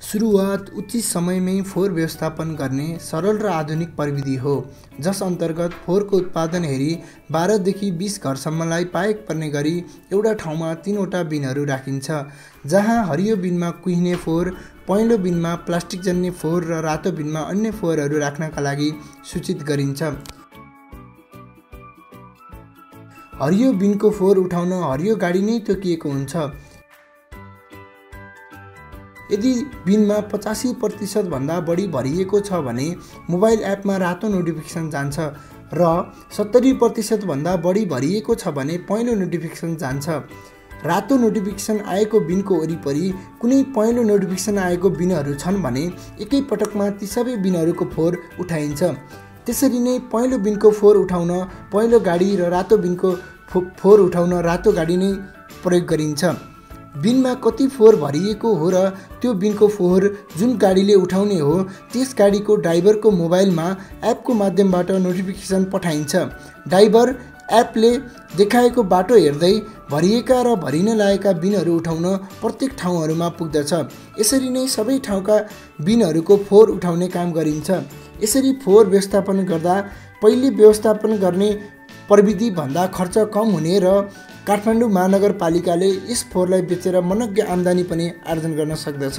सुरुवात उचित समयमै फोहोर व्यवस्थापन गर्ने सरल र आधुनिक प्रविधि हो जस अन्तर्गत फोहोरको उत्पादन हेरी बाह्रदेखि बिस घरसम्मलाई पाएक पर्ने गरी एउटा ठाउँमा तिनवटा बिनहरू राखिन्छ जहाँ हरियो बिनमा कुहिने फोहोर पहेँलो बिनमा प्लास्टिकजन्य फोहोर र रातो बिनमा अन्य फोहोरहरू राख्नका लागि सूचित गरिन्छ। हरियो बिनको फोहोर उठाउन हरियो गाडी नै तोकिएको हुन्छ। यदि बिनमा पचासी प्रतिशतभन्दा बढी भरिएको छ भने मोबाइल एपमा रातो नोटिफिकेसन जान्छ र सत्तरी प्रतिशतभन्दा बढी भरिएको छ भने पहेँलो नोटिफिकेसन जान्छ। रातो नोटिफिकेसन आएको बिनको वरिपरि कुनै पहेँलो नोटिफिकेसन आएको बिनहरू छन् भने एकैपटकमा ती सबै बिनहरूको फोहोर उठाइन्छ। त्यसरी नै पहेँलो बिनको फोहोर उठाउन पहेँलो गाडी र रातो बिनको फो फोहोर उठाउन रातो गाडी नै प्रयोग गरिन्छ। बिनमा कति फोहोर भरिएको हो र त्यो बिनको फोहोर जुन गाडीले उठाउने हो त्यस गाडीको ड्राइभरको मोबाइलमा एपको माध्यमबाट नोटिफिकेसन पठाइन्छ। ड्राइभर एपले देखाएको बाटो हेर्दै भरिएका र भरिन लागेका बिनहरू उठाउन प्रत्येक ठाउँहरूमा पुग्दछ। यसरी नै सबै ठाउँका बिनहरूको फोहोर उठाउने काम गरिन्छ। यसरी फोहोर व्यवस्थापन गर्दा पहिले व्यवस्थापन गर्ने प्रविधिभन्दा खर्च कम हुने र काठमाडौँ महानगरपालिकाले यस फोहोरलाई बेचेर मनग्य आम्दानी पनि आर्जन गर्न सक्दछ।